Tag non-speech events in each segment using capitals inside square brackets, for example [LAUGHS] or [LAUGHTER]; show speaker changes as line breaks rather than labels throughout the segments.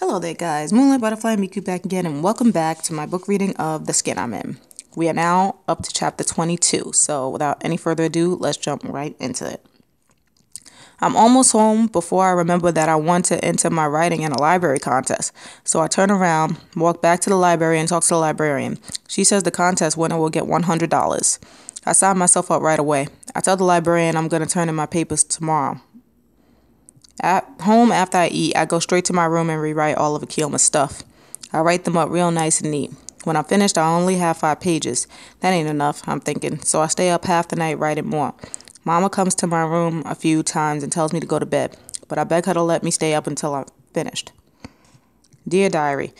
Hello there, guys. Moonlight Butterfly Miku back again, and welcome back to my book reading of The Skin I'm In. We are now up to chapter 22, so without any further ado, let's jump right into it. I'm almost home before I remember that I want to enter my writing in a library contest. So I turn around, walk back to the library, and talk to the librarian. She says the contest winner will get $100. I sign myself up right away. I tell the librarian I'm going to turn in my papers tomorrow. At home, after I eat, I go straight to my room and rewrite all of Akeelma's stuff. I write them up real nice and neat. When I'm finished, I only have five pages. That ain't enough, I'm thinking, so I stay up half the night writing more. Mama comes to my room a few times and tells me to go to bed, but I beg her to let me stay up until I'm finished. Dear Diary,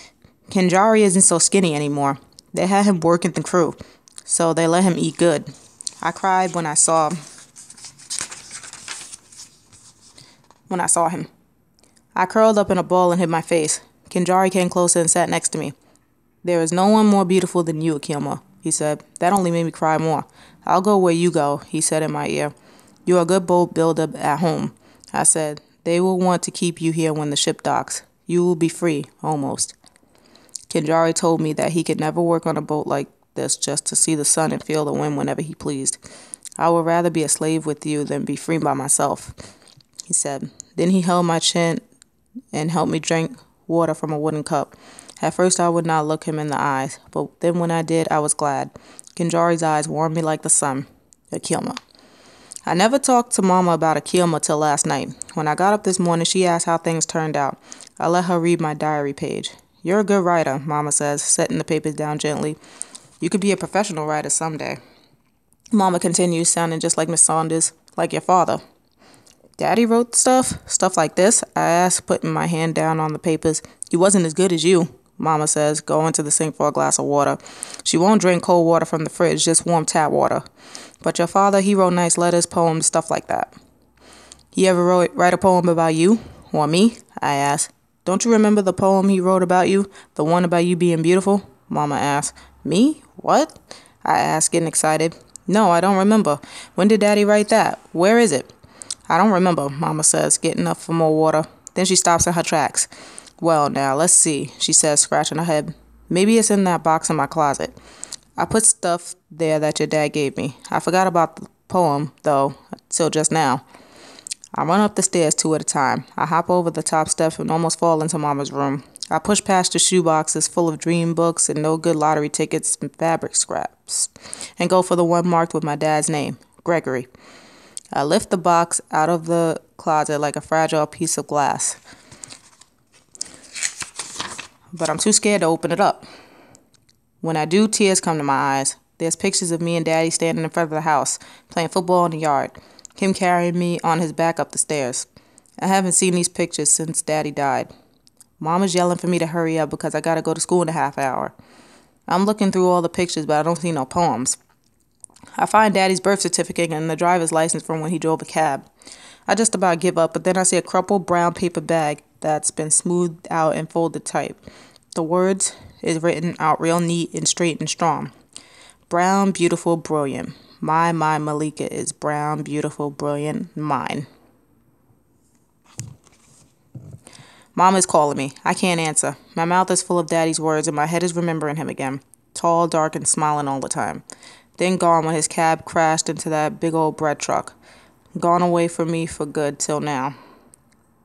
Kinjari isn't so skinny anymore. They had him working the crew, so they let him eat good. I cried when I saw when I saw him. I curled up in a ball and hid my face. Kinjari came closer and sat next to me. There is no one more beautiful than you, Akeelma, he said. That only made me cry more. I'll go where you go, he said in my ear. You're a good boat builder at home, I said. They will want to keep you here when the ship docks. You will be free, almost. Kinjari told me that he could never work on a boat like this just to see the sun and feel the wind whenever he pleased. I would rather be a slave with you than be free by myself he said. Then he held my chin and helped me drink water from a wooden cup. At first, I would not look him in the eyes, but then when I did, I was glad. Kinjari's eyes warmed me like the sun. Akeelma. I never talked to Mama about Akeelma till last night. When I got up this morning, she asked how things turned out. I let her read my diary page. You're a good writer, Mama says, setting the papers down gently. You could be a professional writer someday. Mama continues, sounding just like Miss Saunders, like your father. Daddy wrote stuff, stuff like this. I asked, putting my hand down on the papers. He wasn't as good as you, Mama says, going to the sink for a glass of water. She won't drink cold water from the fridge, just warm tap water. But your father, he wrote nice letters, poems, stuff like that. He ever wrote, write a poem about you? Or me? I asked. Don't you remember the poem he wrote about you? The one about you being beautiful? Mama asked. Me? What? I asked, getting excited. No, I don't remember. When did Daddy write that? Where is it? I don't remember, Mama says, getting up for more water. Then she stops in her tracks. Well, now, let's see, she says, scratching her head. Maybe it's in that box in my closet. I put stuff there that your dad gave me. I forgot about the poem, though, till just now. I run up the stairs two at a time. I hop over the top step and almost fall into Mama's room. I push past the shoe boxes full of dream books and no good lottery tickets and fabric scraps and go for the one marked with my dad's name, Gregory. I lift the box out of the closet like a fragile piece of glass. But I'm too scared to open it up. When I do, tears come to my eyes. There's pictures of me and Daddy standing in front of the house, playing football in the yard. Him carrying me on his back up the stairs. I haven't seen these pictures since Daddy died. Mama's yelling for me to hurry up because I gotta go to school in a half hour. I'm looking through all the pictures, but I don't see no poems. I find Daddy's birth certificate and the driver's license from when he drove a cab. I just about give up, but then I see a crumpled brown paper bag that's been smoothed out and folded tight. The words is written out real neat and straight and strong. Brown, beautiful, brilliant. My, my Maleeka is brown, beautiful, brilliant, mine. Mom is calling me. I can't answer. My mouth is full of Daddy's words and my head is remembering him again. Tall, dark, and smiling all the time then gone when his cab crashed into that big old bread truck. Gone away from me for good till now.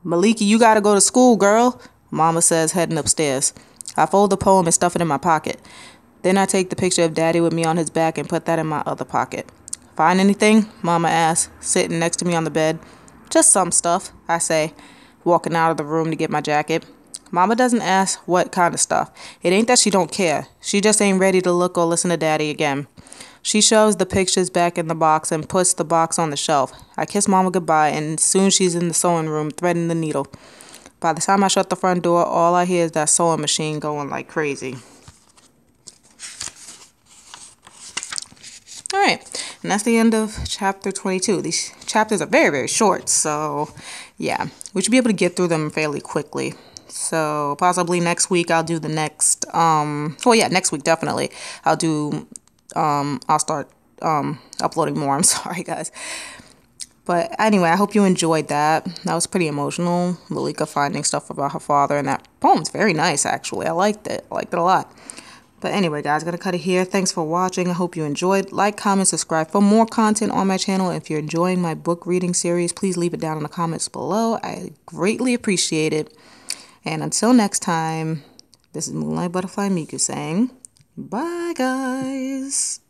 Maliki, you gotta go to school, girl, Mama says, heading upstairs. I fold the poem and stuff it in my pocket. Then I take the picture of Daddy with me on his back and put that in my other pocket. Find anything? Mama asks, sitting next to me on the bed. Just some stuff, I say, walking out of the room to get my jacket. Mama doesn't ask what kind of stuff. It ain't that she don't care. She just ain't ready to look or listen to Daddy again. She shoves the pictures back in the box and puts the box on the shelf. I kiss Mama goodbye, and soon she's in the sewing room threading the needle. By the time I shut the front door, all I hear is that sewing machine going like crazy. All right, and that's the end of chapter 22. These chapters are very, very short, so yeah, we should be able to get through them fairly quickly. So possibly next week I'll do the next, um, well, yeah, next week definitely. I'll do um, I'll start um, uploading more. [LAUGHS] I'm sorry, guys. But anyway, I hope you enjoyed that. That was pretty emotional. Maleeka finding stuff about her father, and that poem's very nice, actually. I liked it. I liked it a lot. But anyway, guys, i gonna cut it here. Thanks for watching. I hope you enjoyed. Like, comment, subscribe for more content on my channel. If you're enjoying my book reading series, please leave it down in the comments below. I greatly appreciate it. And until next time, this is Moonlight Butterfly Miku saying, bye, guys.